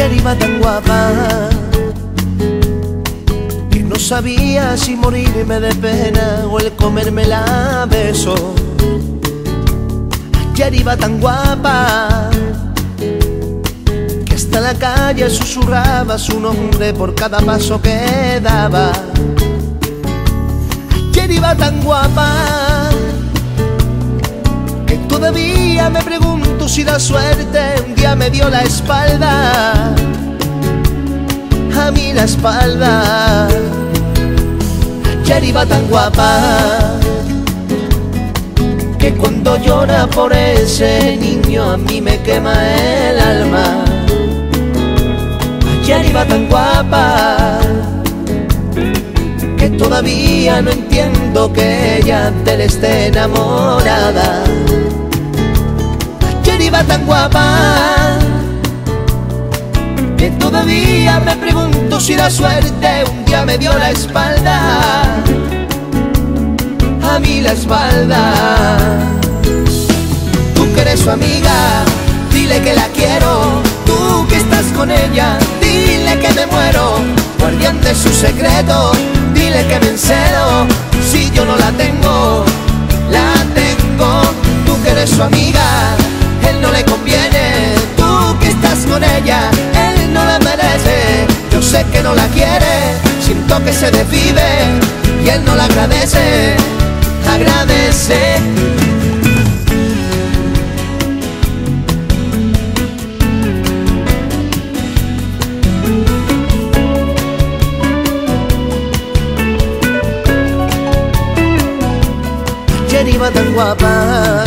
Ayer iba tan guapa que no sabía si morirme de pena o el comerme la beso. Ayer iba tan guapa que hasta la calle susurraba su nombre por cada paso que daba. Ayer iba tan guapa todavía me pregunto si la suerte un día me dio la espalda. A mí la espalda. Ayer iba tan guapa que cuando llora por ese niño a mí me quema el alma. Ayer iba tan guapa que todavía no entiendo que ella él esté enamorada. Iba tan guapa que todavía me pregunto si la suerte un día me dio la espalda. A mí la espalda. Tú que eres su amiga, dile que la quiero. Tú que estás con ella, dile que me muero. Guardián de su secreto, dile que me encedo. Que no la quiere, siento que se desvive y él no la agradece. Agradece. Ayer iba tan guapa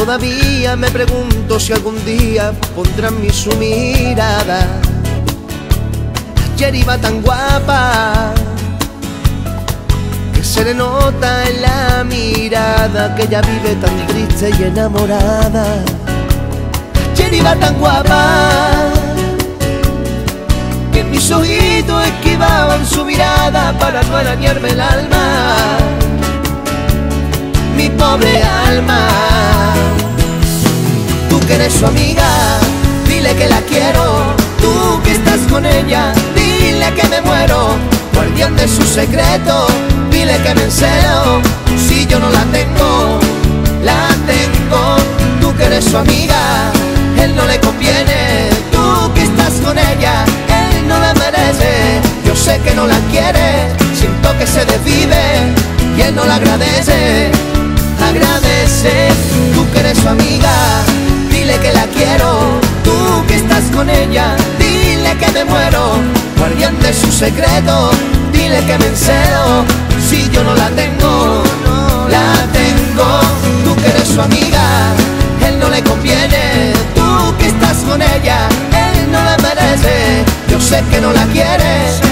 todavía me pregunto si algún día pondrán mi su mirada. Ayer iba tan guapa que se le nota en la mirada que ella vive tan triste y enamorada. Ayer iba tan guapa que mis ojitos esquivaban su mirada para no arañarme el alma. Mi pobre alma, que eres su amiga, dile que la quiero. Tú que estás con ella, dile que me muero. Guardián de su secreto, dile que me encedo. Si yo no la tengo, la tengo. Tú que eres su amiga, él no le conviene. Tú que estás con ella, él no la merece. Yo sé que no la quiere, siento que se desvive y él no la agradece. Agradece, tú que eres su amiga, dile que me muero, guardián de su secreto, dile que me encedo, si yo no la tengo, No la tengo, tú que eres su amiga, él no le conviene, tú que estás con ella, él no la merece, yo sé que no la quieres